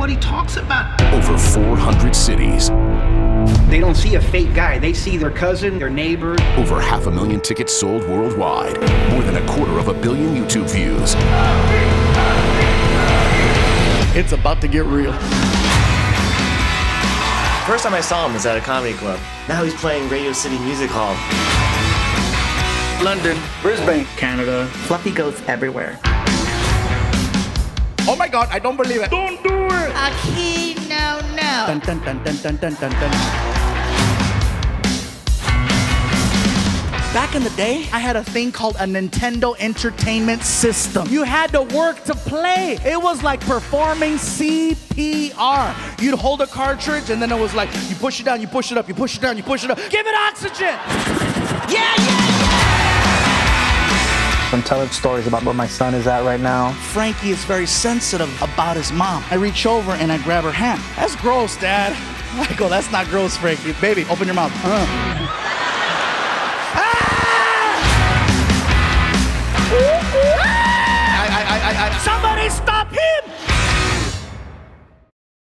what he talks about. Over 400 cities. They don't see a fake guy. They see their cousin, their neighbor. Over half a million tickets sold worldwide. More than a quarter of a billion YouTube views. It's about to get real. First time I saw him was at a comedy club. Now he's playing Radio City Music Hall. London, Brisbane, Canada. Fluffy goes everywhere. My god, I don't believe it. Don't do it! Aki, no, no. Dun, dun, dun, dun, dun, dun, dun, dun. Back in the day, I had a thing called a Nintendo Entertainment System. You had to work to play. It was like performing CPR. You'd hold a cartridge and then it was like you push it down, you push it up, you push it down, you push it up. Give it oxygen! Yeah, yeah, I'm telling stories about where my son is at right now. Frankie is very sensitive about his mom. I reach over and I grab her hand. That's gross, Dad. Go, that's not gross, Frankie. Baby, open your mouth. Uh.